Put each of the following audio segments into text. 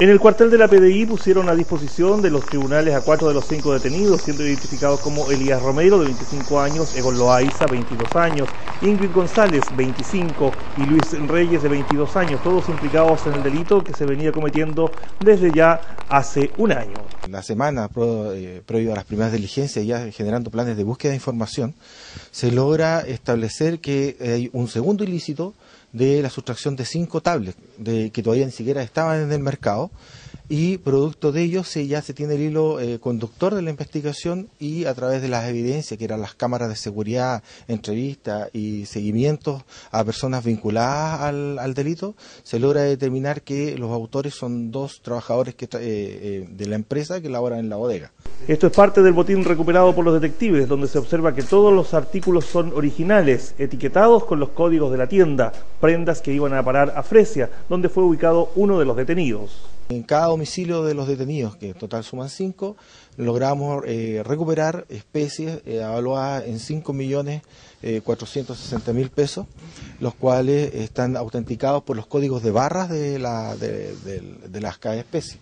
En el cuartel de la PDI pusieron a disposición de los tribunales a cuatro de los cinco detenidos, siendo identificados como Elías Romero, de 25 años, Egon Loaiza, 22 años, Ingrid González, 25, y Luis Reyes, de 22 años, todos implicados en el delito que se venía cometiendo desde ya hace un año. La semana, eh, previo a las primeras diligencias, ya generando planes de búsqueda de información, se logra establecer que hay un segundo ilícito de la sustracción de cinco tablets de, que todavía ni siquiera estaban en el mercado y producto de ello se, ya se tiene el hilo eh, conductor de la investigación y a través de las evidencias que eran las cámaras de seguridad, entrevistas y seguimientos a personas vinculadas al, delito, se logra determinar que los autores son dos trabajadores que, eh, eh, de la empresa que laboran en la bodega. Esto es parte del botín recuperado por los detectives, donde se observa que todos los artículos son originales, etiquetados con los códigos de la tienda, prendas que iban a parar a Fresia, donde fue ubicado uno de los detenidos. En cada domicilio de los detenidos, que en total suman cinco, logramos eh, recuperar especies eh, evaluadas en 5 millones eh, mil pesos, los cuales están autenticados por los códigos de barras de, de las cada especie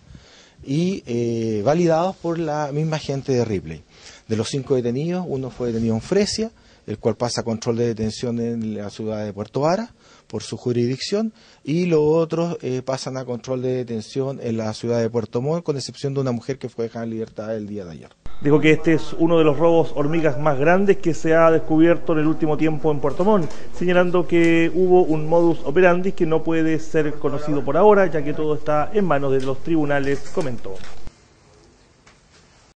y eh, validados por la misma gente de Ripley. De los cinco detenidos, uno fue detenido en Fresia, el cual pasa a control de detención en la ciudad de Puerto Vara por su jurisdicción y los otros eh, pasan a control de detención en la ciudad de Puerto Montt, con excepción de una mujer que fue dejada en libertad el día de ayer. Dijo que este es uno de los robos hormigas más grandes que se ha descubierto en el último tiempo en Puerto Montt, señalando que hubo un modus operandi que no puede ser conocido por ahora, ya que todo está en manos de los tribunales, comentó.